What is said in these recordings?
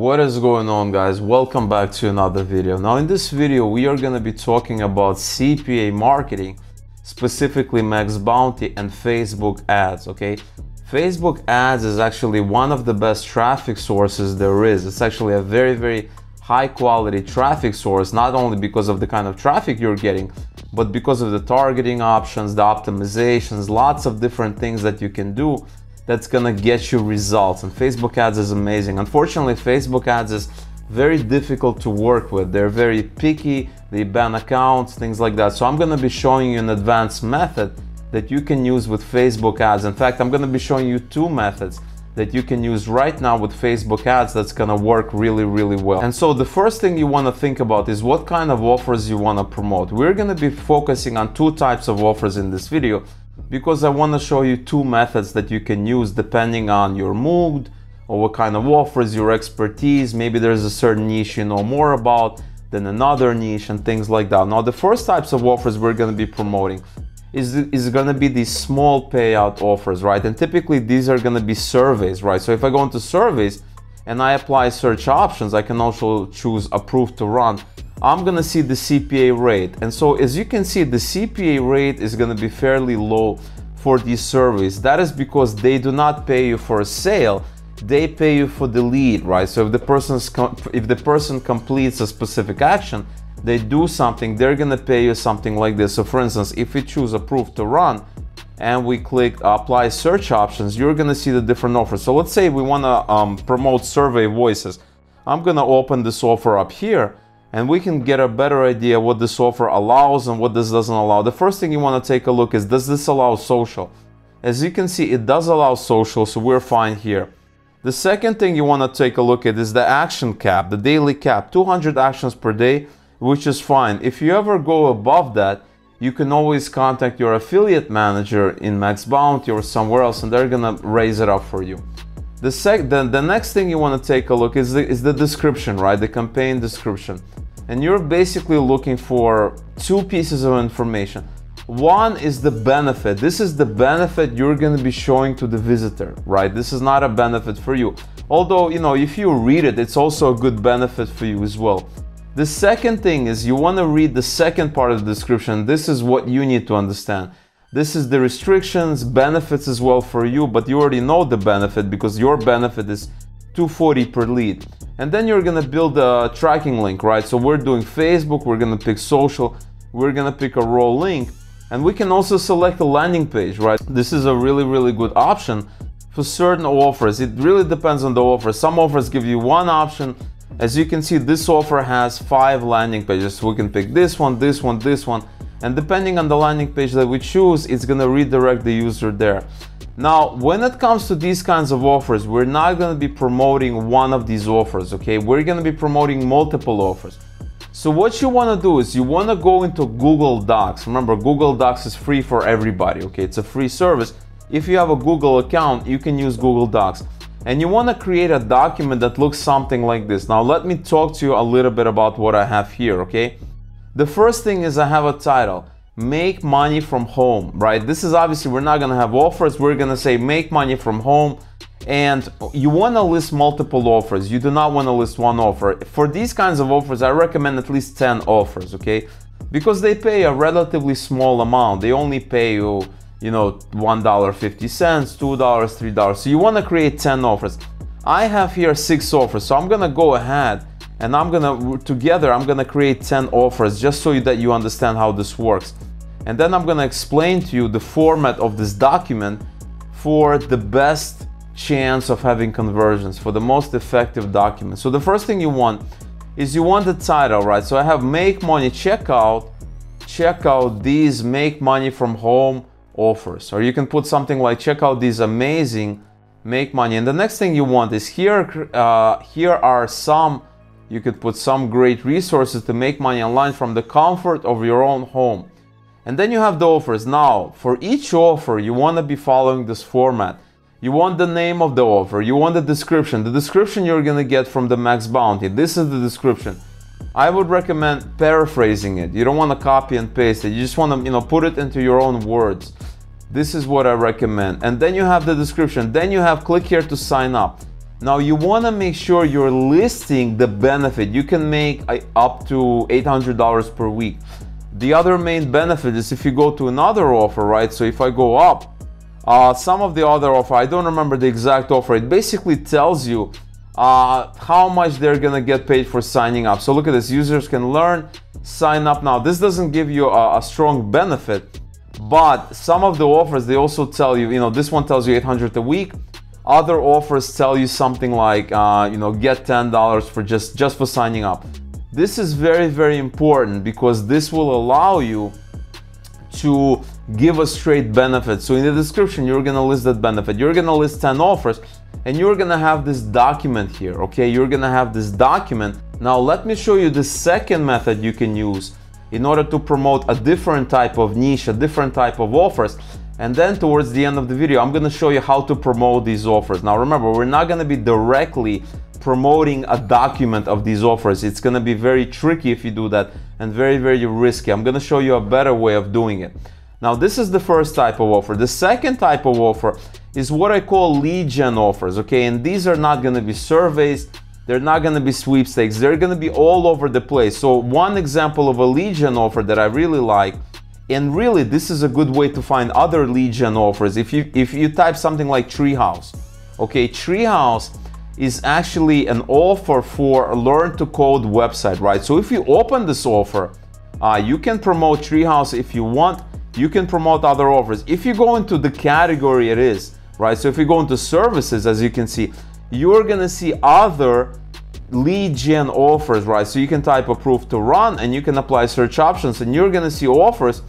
What is going on guys? Welcome back to another video. Now in this video we are going to be talking about CPA marketing, specifically MaxBounty and Facebook ads, okay? Facebook ads is actually one of the best traffic sources there is. It's actually a very very high quality traffic source not only because of the kind of traffic you're getting but because of the targeting options, the optimizations, lots of different things that you can do that's gonna get you results. And Facebook ads is amazing. Unfortunately, Facebook ads is very difficult to work with. They're very picky, they ban accounts, things like that. So I'm gonna be showing you an advanced method that you can use with Facebook ads. In fact, I'm gonna be showing you two methods that you can use right now with Facebook ads that's gonna work really, really well. And so the first thing you wanna think about is what kind of offers you wanna promote. We're gonna be focusing on two types of offers in this video because I want to show you two methods that you can use depending on your mood or what kind of offers, your expertise. Maybe there's a certain niche you know more about than another niche and things like that. Now, the first types of offers we're going to be promoting is, is going to be these small payout offers, right? And typically these are going to be surveys, right? So if I go into surveys and I apply search options, I can also choose approved to run. I'm gonna see the CPA rate. And so as you can see, the CPA rate is gonna be fairly low for these surveys. That is because they do not pay you for a sale, they pay you for the lead, right? So if the person's if the person completes a specific action, they do something, they're gonna pay you something like this. So for instance, if we choose approve to run and we click apply search options, you're gonna see the different offers. So let's say we wanna um, promote survey voices. I'm gonna open this offer up here and we can get a better idea what this offer allows and what this doesn't allow. The first thing you want to take a look is does this allow social? As you can see, it does allow social, so we're fine here. The second thing you want to take a look at is the action cap, the daily cap, 200 actions per day, which is fine. If you ever go above that, you can always contact your affiliate manager in MaxBounty or somewhere else and they're gonna raise it up for you. The, sec- the, the next thing you want to take a look is the, is the description, right? The campaign description and you're basically looking for two pieces of information. One is the benefit. This is the benefit you're going to be showing to the visitor, right? This is not a benefit for you. Although, you know, if you read it, it's also a good benefit for you as well. The second thing is you want to read the second part of the description. This is what you need to understand. This is the restrictions, benefits as well for you, but you already know the benefit because your benefit is 240 per lead. And then you're gonna build a tracking link, right? So we're doing Facebook, we're gonna pick social, we're gonna pick a raw link, and we can also select a landing page, right? This is a really, really good option for certain offers. It really depends on the offer. Some offers give you one option. As you can see, this offer has five landing pages. We can pick this one, this one, this one. And depending on the landing page that we choose, it's gonna redirect the user there. Now, when it comes to these kinds of offers, we're not going to be promoting one of these offers, okay? We're going to be promoting multiple offers. So what you want to do is you want to go into Google Docs. Remember, Google Docs is free for everybody, okay? It's a free service. If you have a Google account, you can use Google Docs. And you want to create a document that looks something like this. Now, let me talk to you a little bit about what I have here, okay? The first thing is I have a title make money from home, right? This is obviously, we're not gonna have offers. We're gonna say make money from home. And you wanna list multiple offers. You do not wanna list one offer. For these kinds of offers, I recommend at least 10 offers, okay? Because they pay a relatively small amount. They only pay you, you know, $1.50, $2, $3. So you wanna create 10 offers. I have here six offers, so I'm gonna go ahead and I'm gonna together I'm gonna create 10 offers just so that you understand how this works and then I'm gonna explain to you the format of this document for the best chance of having conversions for the most effective document. So the first thing you want is you want the title right? So I have make money checkout. Check out these make money from home offers. Or you can put something like check out these amazing make money. And the next thing you want is here uh, here are some you could put some great resources to make money online from the comfort of your own home. And then you have the offers. Now, for each offer, you want to be following this format. You want the name of the offer, you want the description. The description you're going to get from the MaxBounty. This is the description. I would recommend paraphrasing it. You don't want to copy and paste it. You just want to, you know, put it into your own words. This is what I recommend. And then you have the description. Then you have click here to sign up. Now you want to make sure you're listing the benefit. You can make up to $800 per week. The other main benefit is if you go to another offer, right? So if I go up, uh, some of the other offer, I don't remember the exact offer. It basically tells you uh, how much they're gonna get paid for signing up. So look at this, users can learn, sign up now. This doesn't give you a, a strong benefit, but some of the offers, they also tell you, you know, this one tells you 800 a week. Other offers tell you something like, uh, you know, get $10 for just, just for signing up. This is very, very important because this will allow you to give a straight benefit. So in the description, you're gonna list that benefit. You're gonna list 10 offers and you're gonna have this document here, okay? You're gonna have this document. Now let me show you the second method you can use in order to promote a different type of niche, a different type of offers. And then towards the end of the video, I'm gonna show you how to promote these offers. Now remember, we're not gonna be directly promoting a document of these offers. It's gonna be very tricky if you do that and very, very risky. I'm gonna show you a better way of doing it. Now this is the first type of offer. The second type of offer is what I call lead gen offers, okay? And these are not gonna be surveys, they're not gonna be sweepstakes, they're gonna be all over the place. So one example of a lead gen offer that I really like and really, this is a good way to find other lead gen offers. If you if you type something like Treehouse, okay, Treehouse is actually an offer for Learn to Code website, right? So if you open this offer, uh, you can promote Treehouse if you want. You can promote other offers. If you go into the category it is, right? So if you go into services, as you can see, you're gonna see other lead gen offers, right? So you can type approve to run and you can apply search options and you're gonna see offers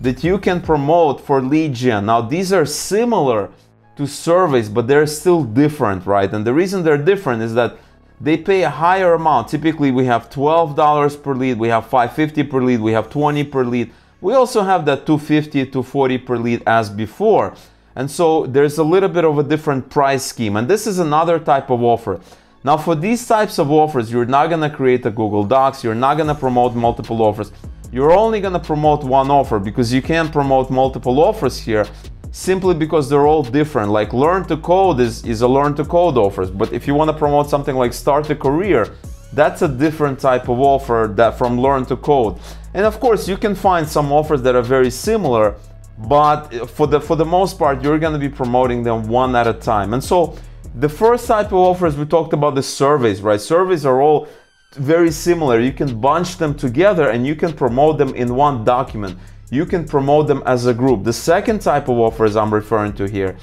that you can promote for lead gen. Now, these are similar to surveys, but they're still different, right? And the reason they're different is that they pay a higher amount. Typically, we have $12 per lead, we have 550 per lead, we have 20 per lead. We also have that 250 to 40 per lead as before. And so there's a little bit of a different price scheme. And this is another type of offer. Now, for these types of offers, you're not gonna create a Google Docs, you're not gonna promote multiple offers you're only to promote one offer because you can't promote multiple offers here simply because they're all different. Like learn to code is, is a learn to code offers, but if you want to promote something like start a career, that's a different type of offer that from learn to code. And of course, you can find some offers that are very similar, but for the for the most part, you're going to be promoting them one at a time. And so the first type of offers we talked about the surveys, right? Surveys are all very similar. You can bunch them together and you can promote them in one document. You can promote them as a group. The second type of offers I'm referring to here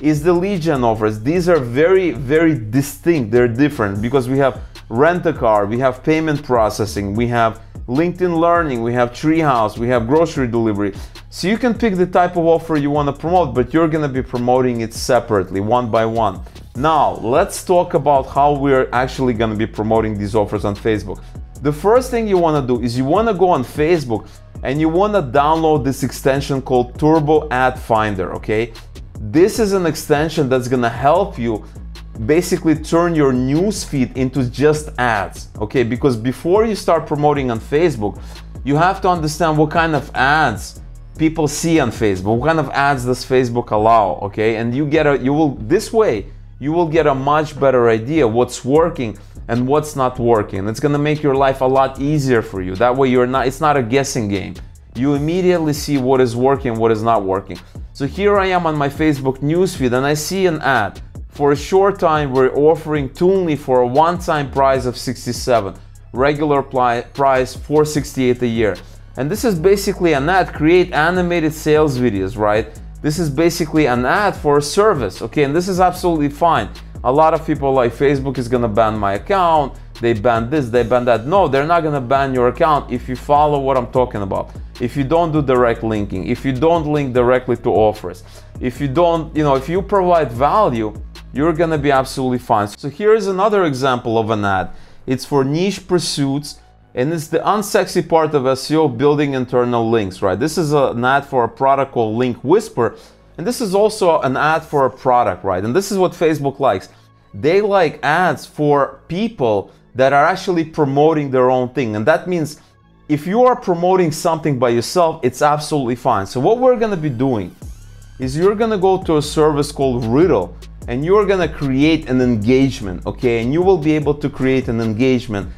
is the gen offers. These are very, very distinct. They're different because we have rent a car, we have payment processing, we have LinkedIn Learning, we have Treehouse, we have grocery delivery. So you can pick the type of offer you want to promote, but you're going to be promoting it separately, one by one. Now, let's talk about how we're actually going to be promoting these offers on Facebook. The first thing you want to do is you want to go on Facebook and you want to download this extension called Turbo Ad Finder, okay? This is an extension that's going to help you basically turn your newsfeed into just ads, okay? Because before you start promoting on Facebook, you have to understand what kind of ads people see on Facebook, what kind of ads does Facebook allow, okay? And you get a, you will, this way, you will get a much better idea what's working and what's not working. It's gonna make your life a lot easier for you. That way you're not it's not a guessing game. You immediately see what is working, what is not working. So here I am on my Facebook newsfeed and I see an ad. For a short time, we're offering Toonly for a one-time price of 67, regular price 468 a year. And this is basically an ad, create animated sales videos, right? This is basically an ad for a service, okay? And this is absolutely fine. A lot of people like Facebook is gonna ban my account, they ban this, they ban that. No, they're not gonna ban your account if you follow what I'm talking about. If you don't do direct linking, if you don't link directly to offers, if you don't, you know, if you provide value, you're gonna be absolutely fine. So here's another example of an ad. It's for niche pursuits and it's the unsexy part of SEO building internal links, right? This is an ad for a product called Link Whisper, and this is also an ad for a product, right? And this is what Facebook likes. They like ads for people that are actually promoting their own thing. And that means if you are promoting something by yourself, it's absolutely fine. So what we're gonna be doing is you're gonna go to a service called Riddle and you're gonna create an engagement, okay? And you will be able to create an engagement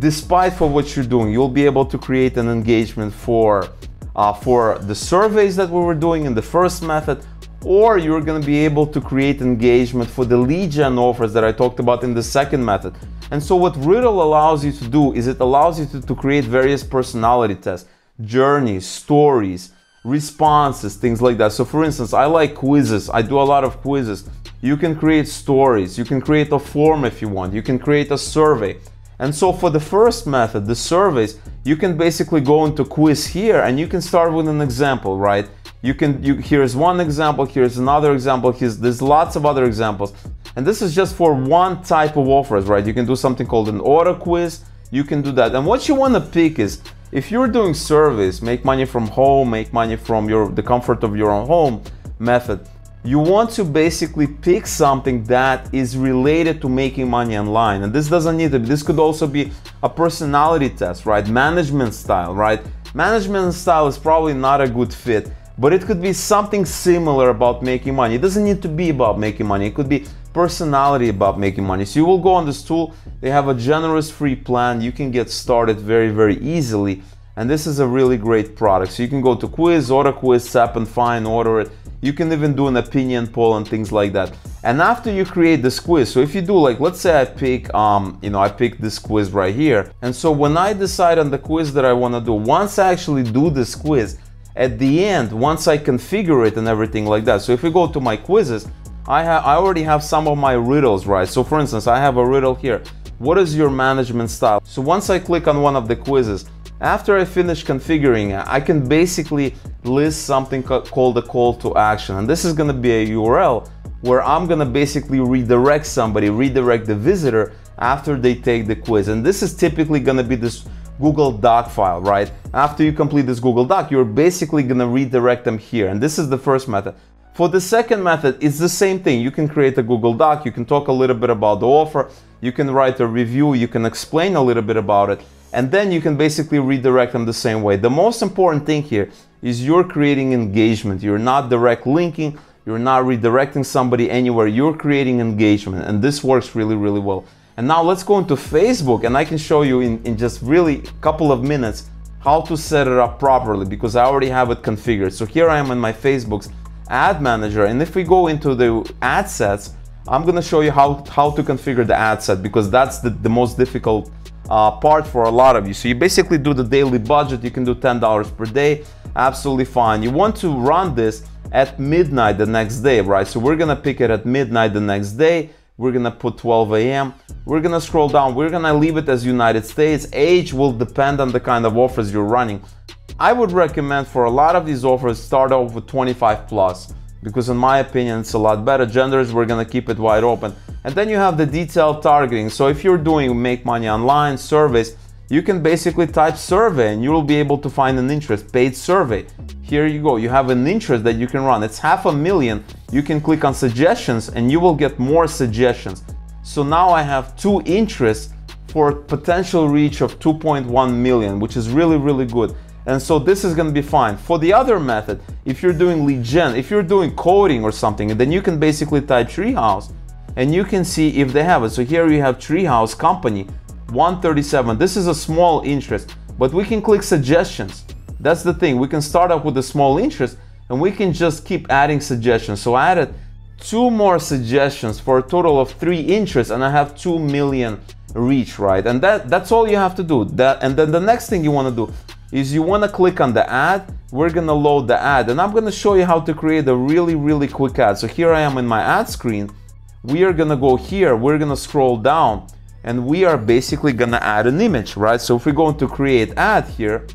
despite for what you're doing. You'll be able to create an engagement for uh, for the surveys that we were doing in the first method, or you're gonna be able to create engagement for the lead gen offers that I talked about in the second method. And so what Riddle allows you to do is it allows you to, to create various personality tests, journeys, stories, responses, things like that. So for instance, I like quizzes. I do a lot of quizzes. You can create stories. You can create a form if you want. You can create a survey. And so for the first method, the surveys, you can basically go into quiz here and you can start with an example, right? You can, you, here's one example, here's another example, here's, there's lots of other examples. And this is just for one type of offers, right? You can do something called an auto quiz. You can do that. And what you want to pick is if you're doing service, make money from home, make money from your the comfort of your own home method, you want to basically pick something that is related to making money online. And this doesn't need to be, this could also be a personality test, right? Management style, right? Management style is probably not a good fit, but it could be something similar about making money. It doesn't need to be about making money. It could be personality about making money. So you will go on this tool. They have a generous free plan. You can get started very, very easily. And this is a really great product. So you can go to quiz, order quiz, tap and find, order it. You can even do an opinion poll and things like that. And after you create this quiz, so if you do like, let's say I pick, um, you know, I pick this quiz right here. And so when I decide on the quiz that I want to do, once I actually do this quiz, at the end, once I configure it and everything like that. So if we go to my quizzes, I, have I already have some of my riddles, right? So for instance, I have a riddle here. What is your management style? So once I click on one of the quizzes, after I finish configuring, I can basically list something called a call to action. And this is gonna be a URL where I'm gonna basically redirect somebody, redirect the visitor after they take the quiz. And this is typically gonna be this Google Doc file, right? After you complete this Google Doc, you're basically gonna redirect them here. And this is the first method. For the second method, it's the same thing. You can create a Google Doc, you can talk a little bit about the offer, you can write a review, you can explain a little bit about it and then you can basically redirect them the same way. The most important thing here is you're creating engagement. You're not direct linking, you're not redirecting somebody anywhere, you're creating engagement and this works really, really well. And now let's go into Facebook and I can show you in, in just really a couple of minutes how to set it up properly because I already have it configured. So here I am in my Facebook's ad manager and if we go into the ad sets, I'm gonna show you how, how to configure the ad set because that's the, the most difficult uh, part for a lot of you. So you basically do the daily budget, you can do $10 per day, absolutely fine. You want to run this at midnight the next day, right? So we're gonna pick it at midnight the next day. We're gonna put 12 a.m. We're gonna scroll down. We're gonna leave it as United States. Age will depend on the kind of offers you're running. I would recommend for a lot of these offers, start off with 25 plus because in my opinion, it's a lot better. Genders, we're gonna keep it wide open. And then you have the detailed targeting. So if you're doing make money online surveys, you can basically type survey and you will be able to find an interest, paid survey. Here you go, you have an interest that you can run. It's half a million. You can click on suggestions and you will get more suggestions. So now I have two interests for potential reach of 2.1 million, which is really, really good. And so this is gonna be fine. For the other method, if you're doing lead gen, if you're doing coding or something, then you can basically type treehouse and you can see if they have it. So here you have treehouse company 137. This is a small interest, but we can click suggestions. That's the thing. We can start up with a small interest and we can just keep adding suggestions. So I added two more suggestions for a total of three interests and I have 2 million reach, right? And that that's all you have to do. That and then the next thing you want to do is you want to click on the ad we're gonna load the ad and I'm gonna show you how to create a really really quick ad so here I am in my ad screen we are gonna go here we're gonna scroll down and we are basically gonna add an image right so if we go into create ad here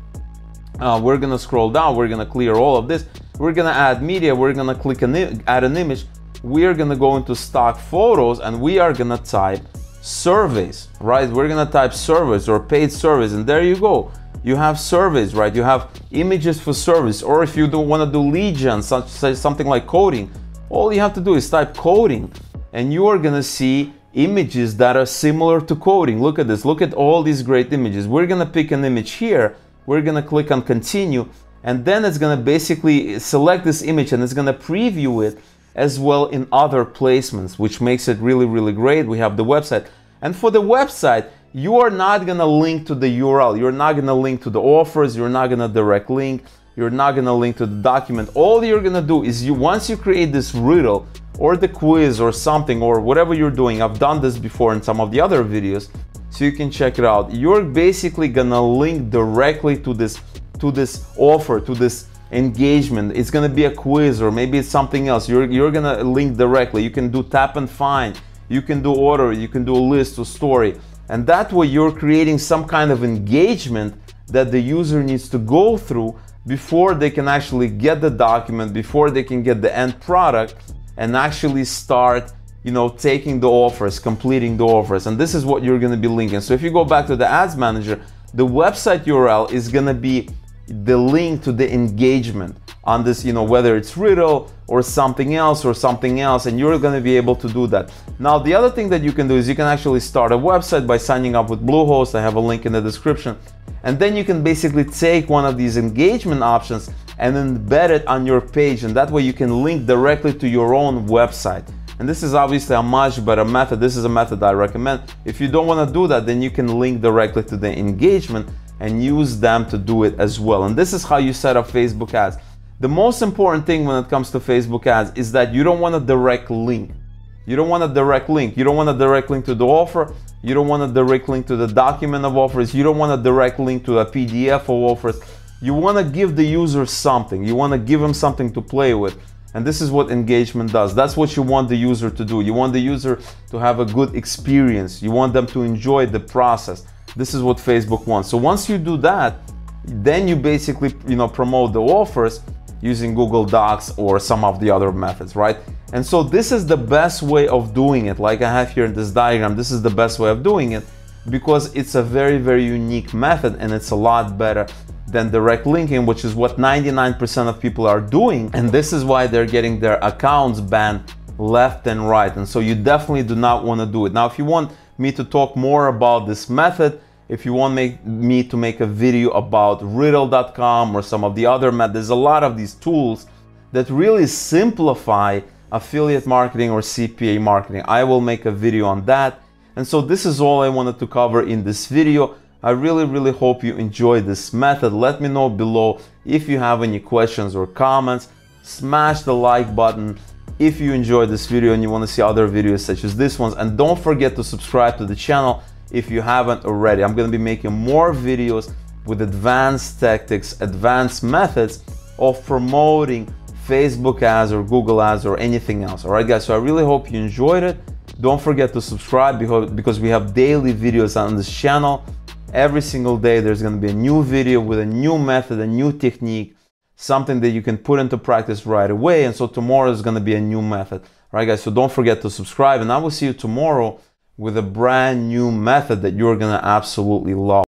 uh, we're gonna scroll down we're gonna clear all of this we're gonna add media we're gonna click an add an image we are gonna go into stock photos and we are gonna type surveys right we're gonna type surveys or paid surveys and there you go you have surveys, right? You have images for service, or if you don't want to do gen, such say something like coding, all you have to do is type coding, and you are gonna see images that are similar to coding. Look at this. Look at all these great images. We're gonna pick an image here. We're gonna click on continue, and then it's gonna basically select this image and it's gonna preview it as well in other placements, which makes it really, really great. We have the website. And for the website, you are not gonna link to the URL. You're not gonna link to the offers. You're not gonna direct link. You're not gonna link to the document. All you're gonna do is you once you create this riddle or the quiz or something or whatever you're doing. I've done this before in some of the other videos, so you can check it out. You're basically gonna link directly to this to this offer, to this engagement. It's gonna be a quiz or maybe it's something else. You're you're gonna link directly. You can do tap and find. You can do order. You can do a list or story. And that way you're creating some kind of engagement that the user needs to go through before they can actually get the document, before they can get the end product and actually start you know taking the offers completing the offers and this is what you're going to be linking. So if you go back to the ads manager the website url is going to be the link to the engagement on this you know whether it's riddle or something else or something else and you're going to be able to do that. Now the other thing that you can do is you can actually start a website by signing up with bluehost. I have a link in the description. And then you can basically take one of these engagement options and embed it on your page and that way you can link directly to your own website and this is obviously a much better method this is a method i recommend. If you don't want to do that then you can link directly to the engagement and use them to do it as well. And this is how you set up facebook ads. The most important thing when it comes to facebook ads is that you don't want a direct link. You don't want a direct link. You don't want a direct link to the offer. You don't want a direct link to the document of offers. You don't want a direct link to a pdf of offers. You want to give the user something. You want to give them something to play with. And this is what engagement does. That's what you want the user to do. You want the user to have a good experience. You want them to enjoy the process. This is what Facebook wants. So once you do that, then you basically, you know, promote the offers using Google Docs or some of the other methods, right? And so this is the best way of doing it. Like I have here in this diagram, this is the best way of doing it because it's a very, very unique method and it's a lot better than direct linking, which is what 99% of people are doing. And this is why they're getting their accounts banned left and right. And so you definitely do not want to do it. Now, if you want me to talk more about this method, if you want make, me to make a video about riddle.com or some of the other methods, there's a lot of these tools that really simplify affiliate marketing or CPA marketing. I will make a video on that. And so this is all I wanted to cover in this video. I really, really hope you enjoyed this method. Let me know below if you have any questions or comments. Smash the like button if you enjoyed this video and you want to see other videos such as this ones. And don't forget to subscribe to the channel if you haven't already. I'm going to be making more videos with advanced tactics, advanced methods of promoting Facebook ads or Google ads or anything else. All right, guys. So I really hope you enjoyed it. Don't forget to subscribe because, because we have daily videos on this channel. Every single day there's going to be a new video with a new method, a new technique, something that you can put into practice right away. And so tomorrow is going to be a new method. All right, guys? So don't forget to subscribe and I will see you tomorrow with a brand new method that you're going to absolutely love.